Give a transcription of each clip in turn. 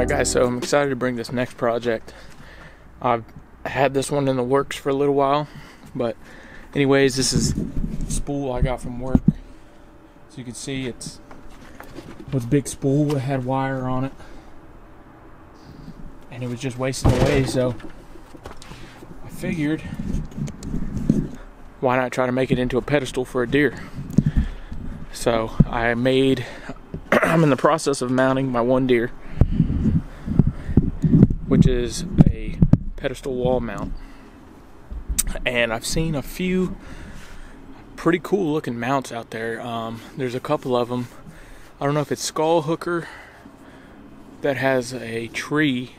Alright guys, so I'm excited to bring this next project. I've had this one in the works for a little while, but anyways, this is spool I got from work. So you can see it's was big spool, it had wire on it. And it was just wasting away, so I figured why not try to make it into a pedestal for a deer? So I made I'm in the process of mounting my one deer which is a pedestal wall mount. And I've seen a few pretty cool looking mounts out there. Um, there's a couple of them. I don't know if it's Skull Hooker that has a tree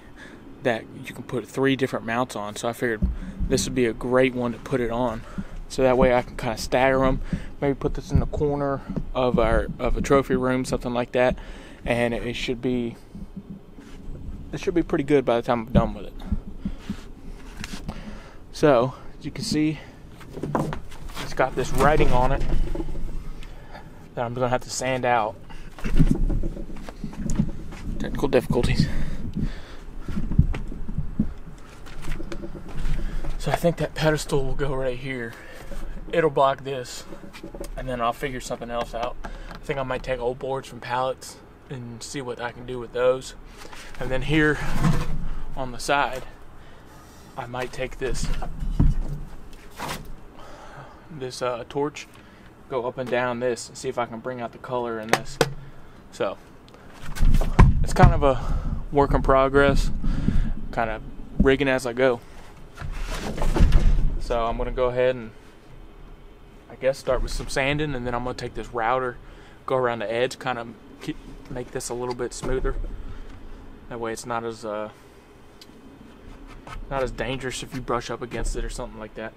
that you can put three different mounts on. So I figured this would be a great one to put it on. So that way I can kind of stagger them. Maybe put this in the corner of our of a trophy room, something like that, and it should be it should be pretty good by the time I'm done with it. So, as you can see, it's got this writing on it that I'm to have to sand out. Technical difficulties. So I think that pedestal will go right here. It'll block this, and then I'll figure something else out. I think I might take old boards from pallets and see what I can do with those. And then here on the side, I might take this this uh, torch, go up and down this, and see if I can bring out the color in this. So it's kind of a work in progress, kind of rigging as I go. So I'm gonna go ahead and I guess start with some sanding, and then I'm gonna take this router, go around the edge, kind of make this a little bit smoother. That way it's not as uh, not as dangerous if you brush up against it or something like that.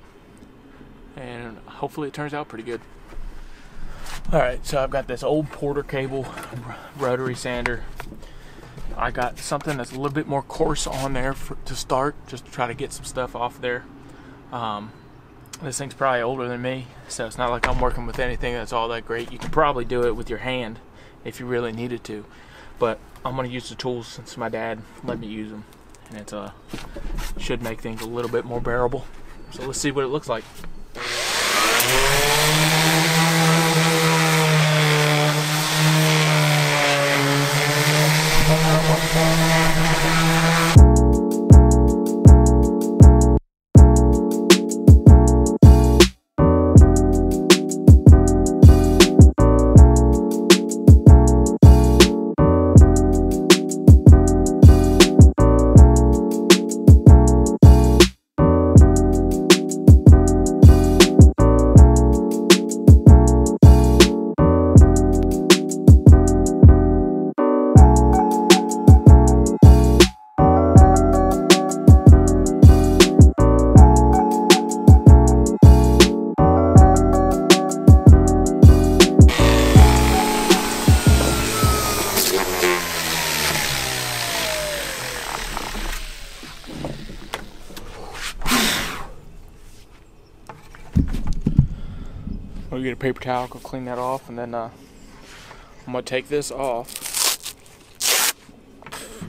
And hopefully it turns out pretty good. Alright, so I've got this old Porter cable rotary sander. I got something that's a little bit more coarse on there for, to start, just to try to get some stuff off there. Um, this thing's probably older than me, so it's not like I'm working with anything that's all that great. You can probably do it with your hand if you really needed to. But I'm gonna use the tools since my dad let me use them, and it uh, should make things a little bit more bearable. So let's see what it looks like. get a paper towel, go clean that off, and then uh, I'm gonna take this off.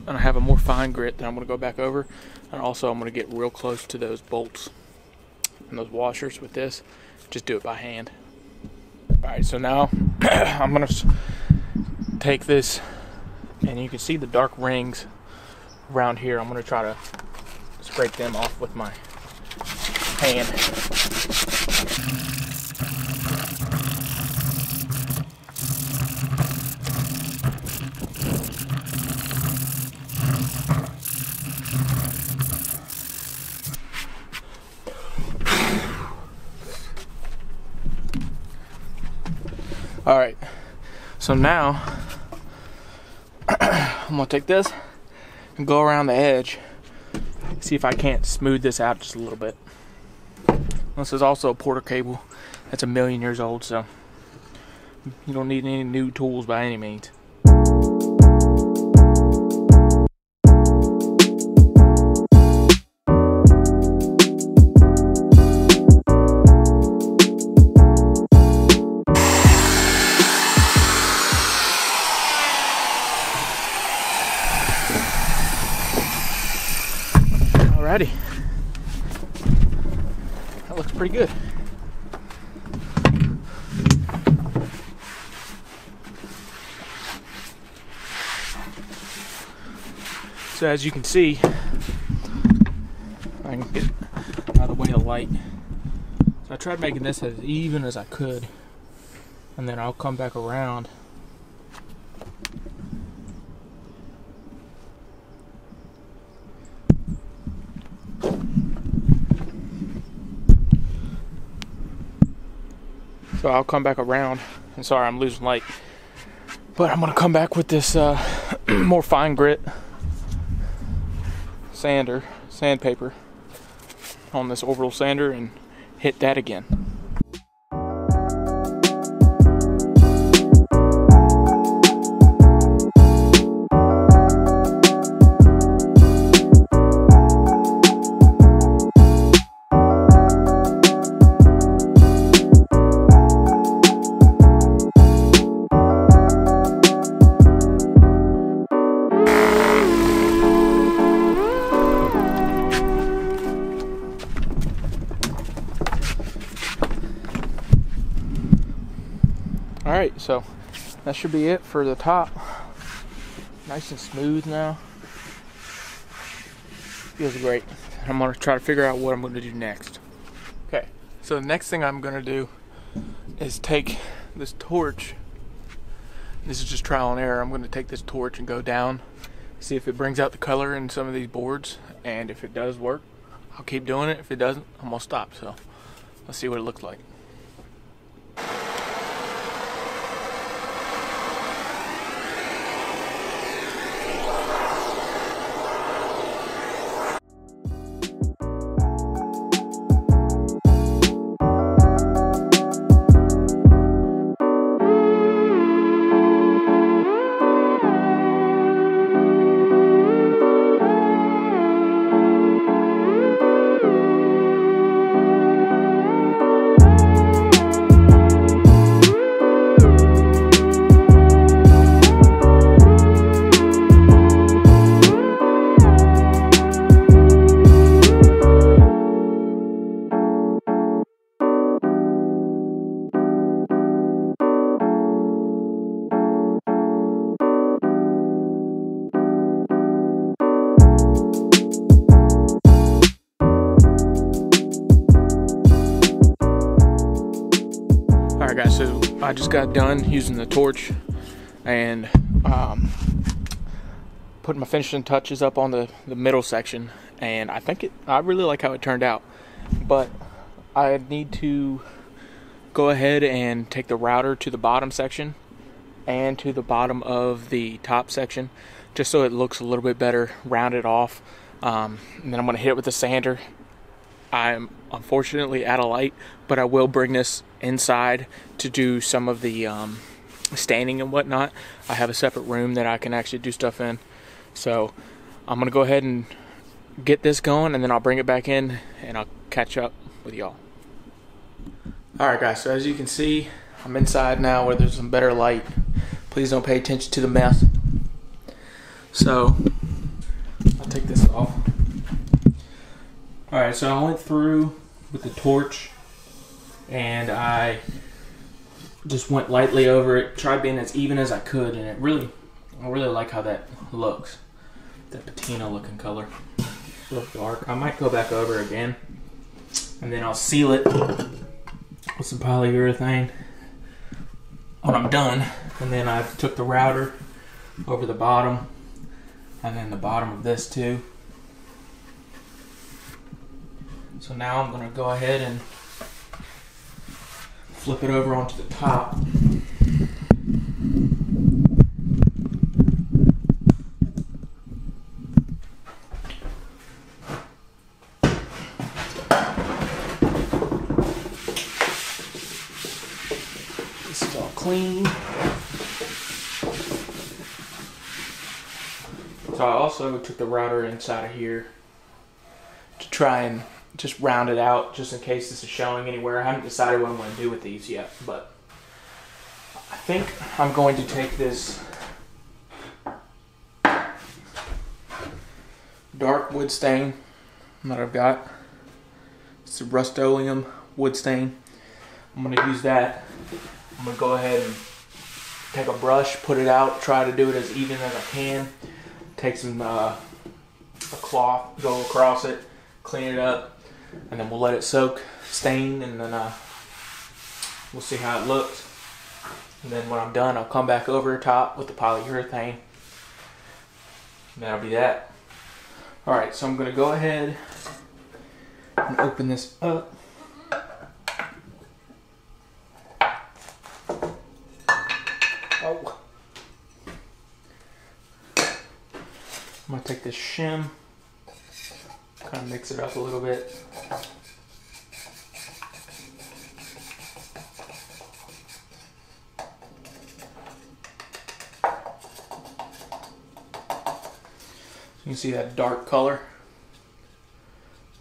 And I have a more fine grit that I'm gonna go back over. And also I'm gonna get real close to those bolts and those washers with this. Just do it by hand. All right, so now I'm gonna take this and you can see the dark rings around here. I'm gonna try to scrape them off with my hand. All right, so now I'm gonna take this and go around the edge, see if I can't smooth this out just a little bit. This is also a Porter cable that's a million years old, so you don't need any new tools by any means. So as you can see, I can get out of the way of light. So I tried making this as even as I could. And then I'll come back around. So I'll come back around. And sorry, I'm losing light. But I'm gonna come back with this uh, more fine grit sander, sandpaper on this orbital sander and hit that again. So that should be it for the top. Nice and smooth now. Feels great. I'm gonna try to figure out what I'm gonna do next. Okay, so the next thing I'm gonna do is take this torch. This is just trial and error. I'm gonna take this torch and go down, see if it brings out the color in some of these boards, and if it does work, I'll keep doing it. If it doesn't, I'm gonna stop. So let's see what it looks like. Just got done using the torch and um, putting my finishing touches up on the, the middle section and I think it I really like how it turned out. But I need to go ahead and take the router to the bottom section and to the bottom of the top section just so it looks a little bit better rounded off. Um, and then I'm going to hit it with the sander I'm unfortunately out of light, but I will bring this inside to do some of the um, staining and whatnot. I have a separate room that I can actually do stuff in. So I'm going to go ahead and get this going and then I'll bring it back in and I'll catch up with y'all. Alright guys, so as you can see, I'm inside now where there's some better light. Please don't pay attention to the mess. So, I'll take this off. All right, so I went through with the torch and I just went lightly over it, tried being as even as I could, and it really, I really like how that looks. That patina looking color. Look dark. I might go back over again and then I'll seal it with some polyurethane when I'm done. And then I took the router over the bottom and then the bottom of this too. So now I'm going to go ahead and flip it over onto the top. This is all clean. So I also took the router inside of here to try and just round it out just in case this is showing anywhere. I haven't decided what I'm going to do with these yet, but I think I'm going to take this dark wood stain that I've got. It's a Rust-Oleum wood stain. I'm gonna use that. I'm gonna go ahead and take a brush, put it out, try to do it as even as I can. Take some uh, a cloth, go across it, clean it up, and then we'll let it soak, stain, and then uh, we'll see how it looks. And then when I'm done, I'll come back over top with the polyurethane. And that'll be that. All right, so I'm gonna go ahead and open this up. Oh. I'm gonna take this shim, kind of mix it up a little bit. Can see that dark color.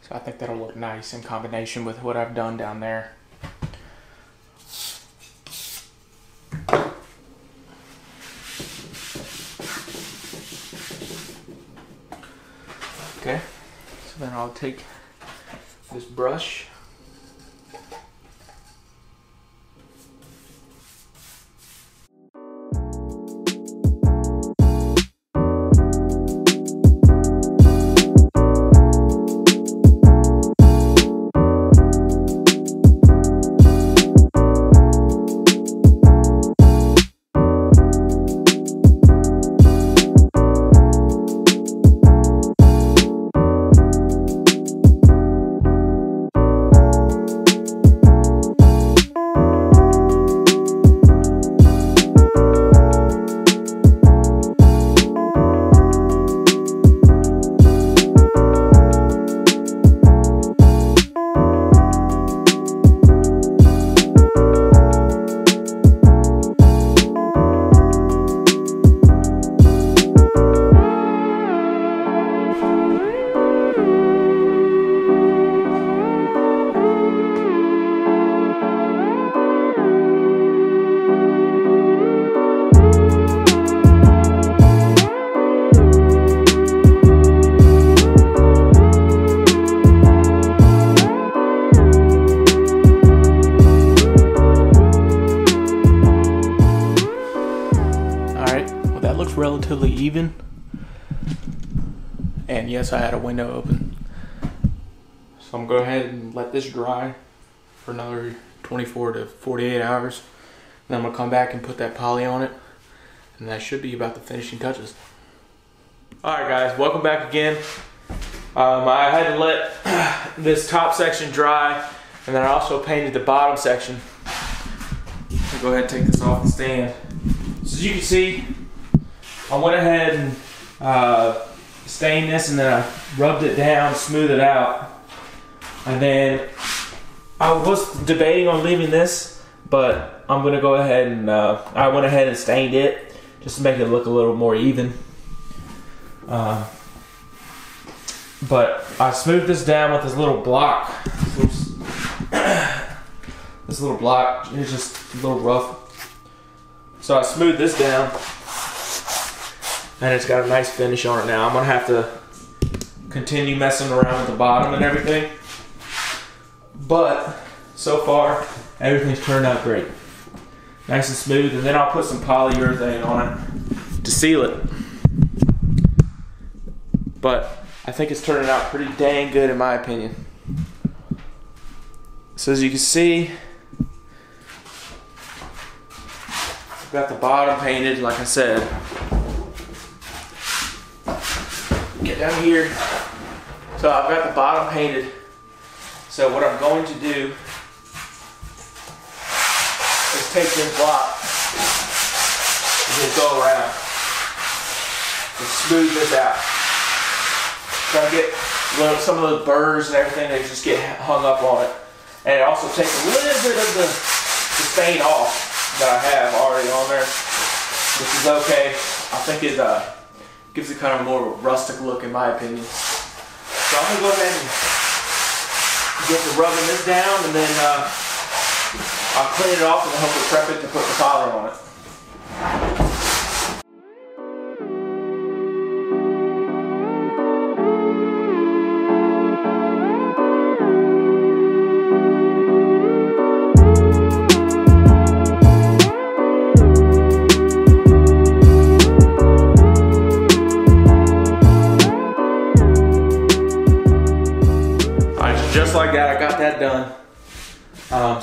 So I think that'll look nice in combination with what I've done down there. Okay, so then I'll take this brush Yes, I had a window open. So I'm gonna go ahead and let this dry for another 24 to 48 hours. Then I'm gonna come back and put that poly on it. And that should be about the finishing touches. Alright guys, welcome back again. Um, I had to let this top section dry and then I also painted the bottom section. I'll go ahead and take this off the stand. So as you can see, I went ahead and uh, stained this and then I rubbed it down, smoothed it out. And then I was debating on leaving this, but I'm gonna go ahead and uh, I went ahead and stained it just to make it look a little more even. Uh, but I smoothed this down with this little block. This little block is just a little rough. So I smoothed this down and it's got a nice finish on it now. I'm gonna have to continue messing around with the bottom and everything. But so far, everything's turned out great. Nice and smooth, and then I'll put some polyurethane on it to seal it. But I think it's turning out pretty dang good in my opinion. So as you can see, I've got the bottom painted, like I said. Get down here. So I've got the bottom painted. So what I'm going to do is take this block and just go around and smooth this out. Try to get some of the burrs and everything that just get hung up on it. And it also takes a little bit of the, the stain off that I have already on there, which is okay. I think it uh, gives it kind of a more rustic look in my opinion. So I'm gonna go ahead and get to rubbing this down and then uh, I'll clean it off and help hopefully prep it to put the poly on it.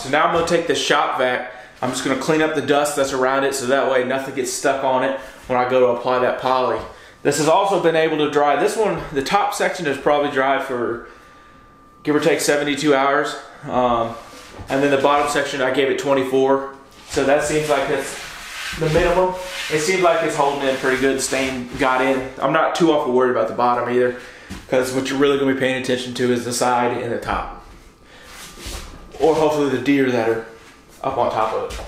So now I'm gonna take the shop vac. I'm just gonna clean up the dust that's around it so that way nothing gets stuck on it when I go to apply that poly. This has also been able to dry. This one, the top section is probably dry for give or take 72 hours. Um, and then the bottom section, I gave it 24. So that seems like it's the minimum. It seems like it's holding in pretty good. The stain got in. I'm not too awful worried about the bottom either because what you're really to be paying attention to is the side and the top. Or hopefully the deer that are up on top of it.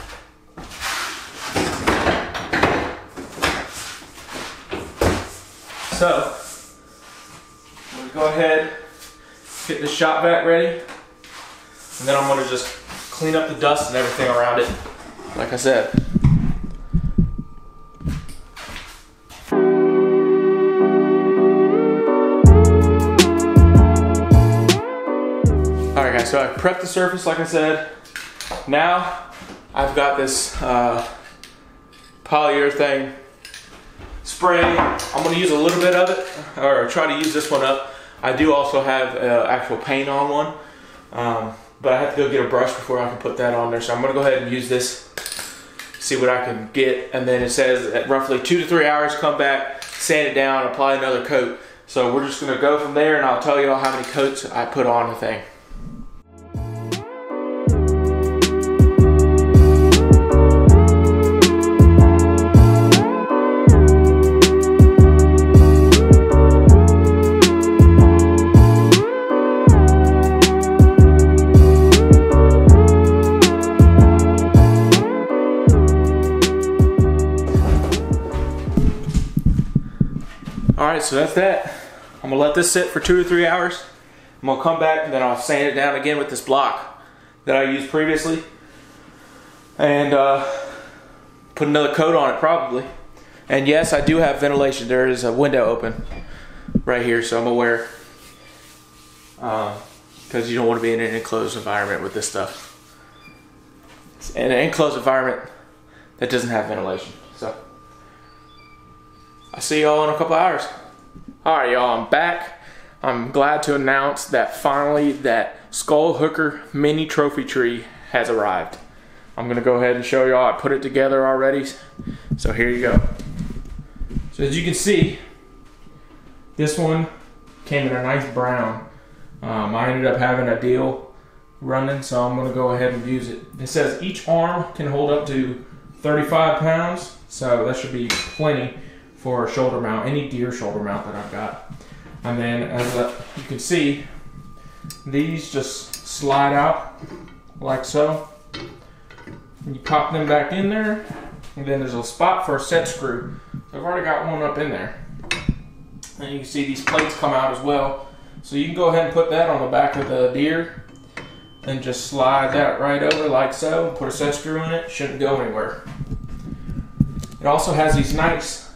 So, I'm to go ahead, get the shop vac ready, and then I'm to just clean up the dust and everything around it, like I said. So I prepped the surface like I said. Now I've got this uh, polyurethane spray. I'm gonna use a little bit of it, or try to use this one up. I do also have uh, actual paint on one, um, but I have to go get a brush before I can put that on there. So I'm gonna go ahead and use this, see what I can get. And then it says at roughly two to three hours, come back, sand it down, apply another coat. So we're just gonna go from there and I'll tell you all how many coats I put on the thing. So that's that. I'm gonna let this sit for two or three hours. I'm gonna come back and then I'll sand it down again with this block that I used previously. And uh, put another coat on it probably. And yes, I do have ventilation. There is a window open right here, so I'm aware. Because um, you don't want to be in an enclosed environment with this stuff. It's in an enclosed environment that doesn't have ventilation. So. I'll see y'all in a couple hours. All right, y'all, I'm back. I'm glad to announce that finally that Skull Hooker mini trophy tree has arrived. I'm gonna go ahead and show y'all. I put it together already. So here you go. So as you can see, this one came in a nice brown. Um, I ended up having a deal running, so I'm gonna go ahead and use it. It says each arm can hold up to 35 pounds, so that should be plenty for a shoulder mount, any deer shoulder mount that I've got. And then as a, you can see, these just slide out like so. You pop them back in there, and then there's a spot for a set screw. So I've already got one up in there. And you can see these plates come out as well. So you can go ahead and put that on the back of the deer and just slide that right over like so. Put a set screw in it, shouldn't go anywhere. It also has these nice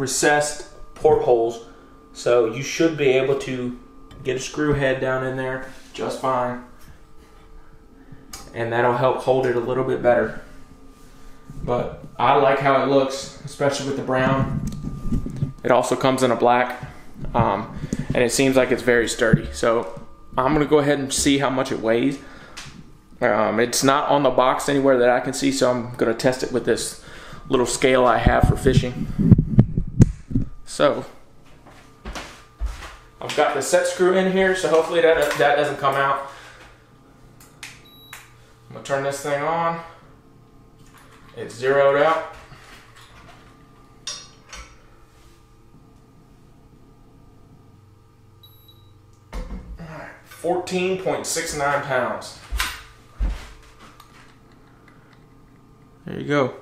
recessed portholes. So you should be able to get a screw head down in there just fine. And that'll help hold it a little bit better. But I like how it looks, especially with the brown. It also comes in a black. Um, and it seems like it's very sturdy. So I'm gonna go ahead and see how much it weighs. Um, it's not on the box anywhere that I can see, so I'm gonna test it with this little scale I have for fishing. So I've got the set screw in here, so hopefully that, that doesn't come out. I'm gonna turn this thing on. It's zeroed out. Alright, 14.69 pounds. There you go.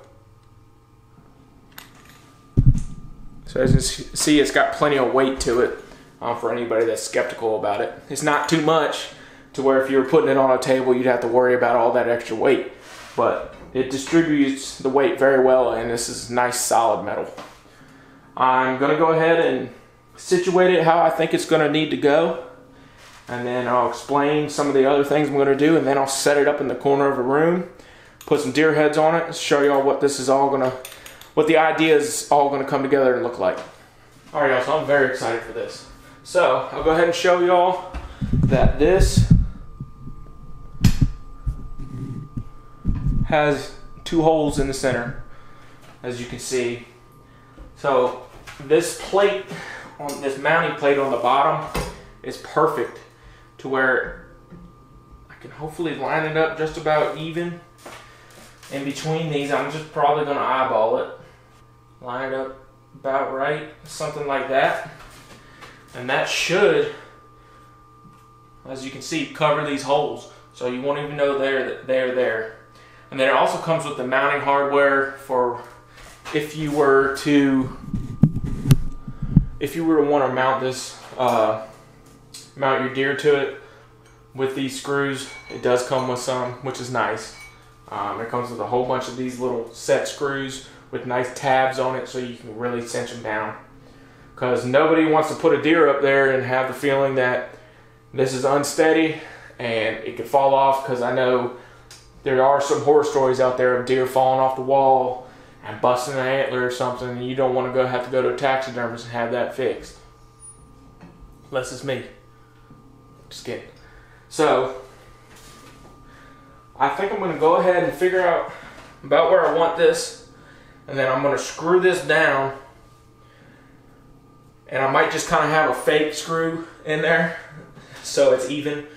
So as you see, it's got plenty of weight to it um, for anybody that's skeptical about it. It's not too much to where if you were putting it on a table, you'd have to worry about all that extra weight. But it distributes the weight very well, and this is nice solid metal. I'm going to go ahead and situate it how I think it's going to need to go. And then I'll explain some of the other things I'm going to do, and then I'll set it up in the corner of a room, put some deer heads on it, show y'all what this is all going to what the idea is all going to come together and look like. All right, y'all, so I'm very excited for this. So I'll go ahead and show y'all that this has two holes in the center, as you can see. So this plate, on this mounting plate on the bottom, is perfect to where I can hopefully line it up just about even. In between these, I'm just probably gonna eyeball it. Line up about right, something like that. And that should, as you can see, cover these holes. So you won't even know they're, they're there. And then it also comes with the mounting hardware for if you were to if you were to want to mount this uh, mount your deer to it with these screws it does come with some which is nice um, it comes with a whole bunch of these little set screws with nice tabs on it so you can really cinch them down because nobody wants to put a deer up there and have the feeling that this is unsteady and it could fall off because I know there are some horror stories out there of deer falling off the wall and busting an antler or something, and you don't want to go have to go to a taxidermist and have that fixed. Unless it's me. Just kidding. So, I think I'm going to go ahead and figure out about where I want this, and then I'm going to screw this down. And I might just kind of have a fake screw in there so it's even,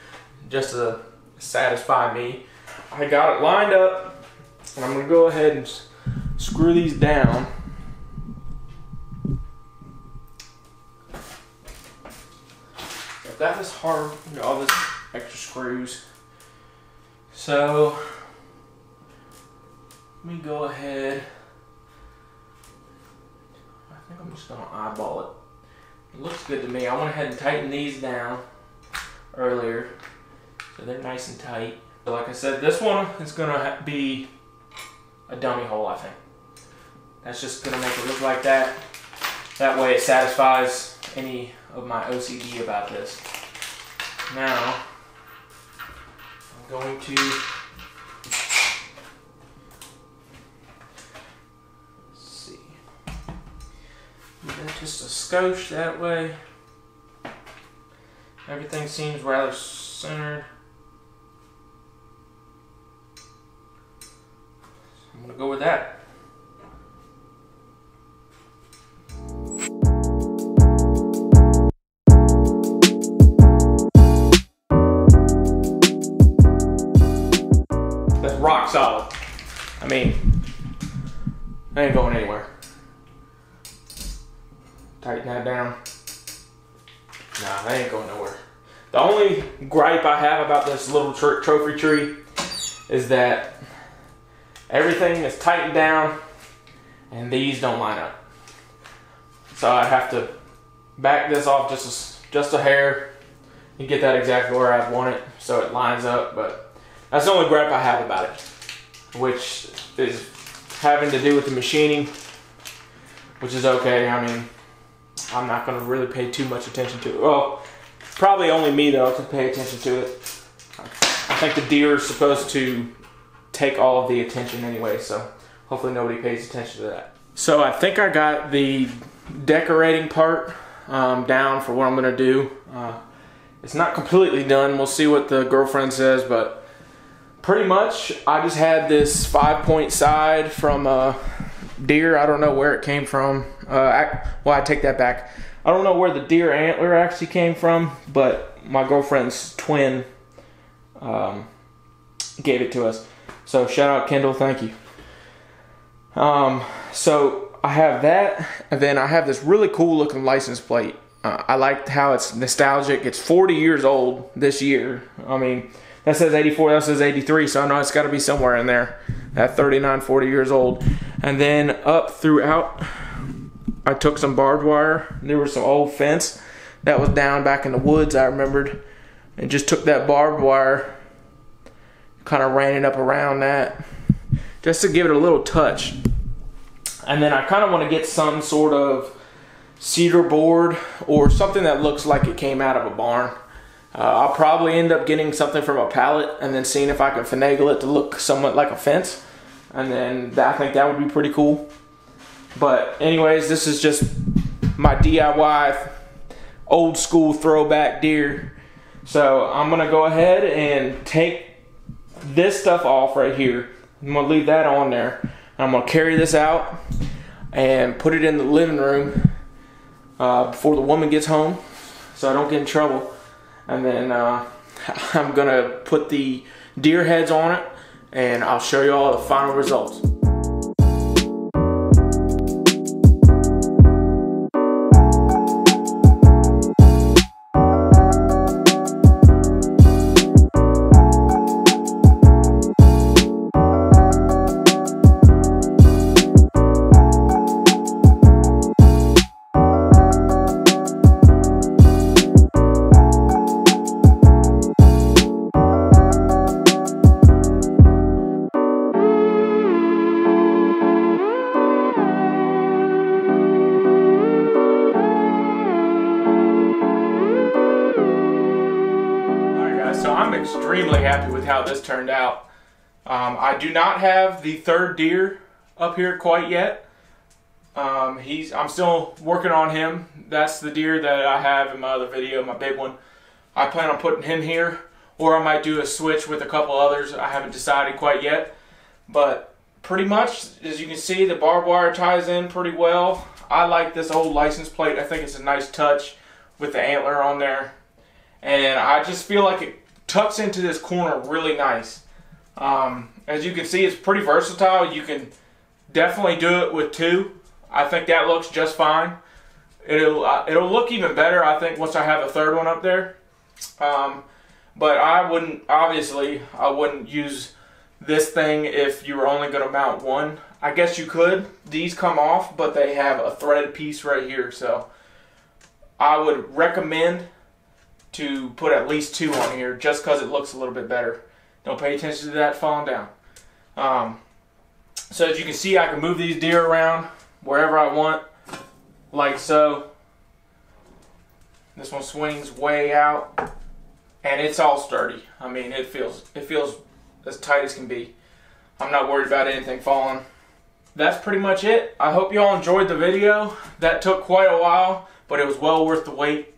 just to satisfy me. I got it lined up, and I'm going to go ahead and screw these down. I've got hard, you know, all this extra screws. So, let me go ahead. I think I'm just gonna eyeball it. It looks good to me. I went ahead and tightened these down earlier. So they're nice and tight. But like I said, this one is gonna be a dummy hole, I think. That's just gonna make it look like that. That way it satisfies any of my OCD about this. Now, I'm going to see. That just a skosh that way. Everything seems rather centered. I'm gonna go with that. That's rock solid. I mean, I ain't going anywhere. Tighten that down. Nah, I ain't going nowhere. The only gripe I have about this little tr trophy tree is that everything is tightened down and these don't line up. So I have to back this off just a, just a hair and get that exactly where I want it so it lines up. But that's the only gripe I have about it, which is having to do with the machining, which is okay. I mean, I'm not going to really pay too much attention to it. Well, probably only me though to pay attention to it. I think the deer is supposed to take all of the attention anyway, so hopefully nobody pays attention to that. So I think I got the decorating part um, down for what I'm going to do. Uh, it's not completely done. We'll see what the girlfriend says, but pretty much I just had this five point side from a deer. I don't know where it came from. Uh, I, well, I take that back. I don't know where the deer antler actually came from, but my girlfriend's twin um, gave it to us. So shout out Kendall, thank you. Um, so I have that, and then I have this really cool looking license plate. Uh, I like how it's nostalgic. It's 40 years old this year. I mean, that says 84, that says 83, so I know it's got to be somewhere in there at 39, 40 years old. And then up throughout, I took some barbed wire. There was some old fence that was down back in the woods, I remembered, and just took that barbed wire, kind of ran it up around that, just to give it a little touch. And then I kind of want to get some sort of cedar board or something that looks like it came out of a barn uh, I'll probably end up getting something from a pallet and then seeing if I can finagle it to look somewhat like a fence. And then that, I think that would be pretty cool. But anyways, this is just my DIY old school throwback deer. So I'm gonna go ahead and take this stuff off right here. I'm gonna leave that on there. I'm gonna carry this out and put it in the living room uh, before the woman gets home, so I don't get in trouble. And then uh, I'm gonna put the deer heads on it, and I'll show you all the final results. Have the third deer up here quite yet. Um, he's I'm still working on him. That's the deer that I have in my other video, my big one. I plan on putting him here, or I might do a switch with a couple others. I haven't decided quite yet, but pretty much, as you can see, the barbed wire ties in pretty well. I like this old license plate. I think it's a nice touch with the antler on there. And I just feel like it tucks into this corner really nice. Um, as you can see, it's pretty versatile. You can definitely do it with two. I think that looks just fine. It'll uh, it'll look even better, I think, once I have a third one up there. Um, but I wouldn't, obviously, I wouldn't use this thing if you were only going to mount one. I guess you could. These come off, but they have a threaded piece right here. So I would recommend to put at least two on here just because it looks a little bit better. Don't pay attention to that falling down. Um, so as you can see, I can move these deer around wherever I want, like so. This one swings way out, and it's all sturdy. I mean, it feels it feels as tight as can be. I'm not worried about anything falling. That's pretty much it. I hope you all enjoyed the video. That took quite a while, but it was well worth the wait.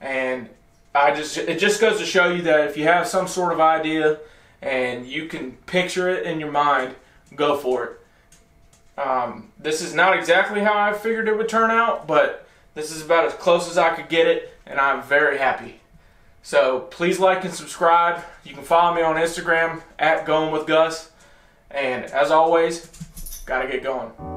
And I just it just goes to show you that if you have some sort of idea and you can picture it in your mind, go for it. Um, this is not exactly how I figured it would turn out, but this is about as close as I could get it, and I'm very happy. So please like and subscribe. You can follow me on Instagram at Going with Gus. And as always, gotta get going.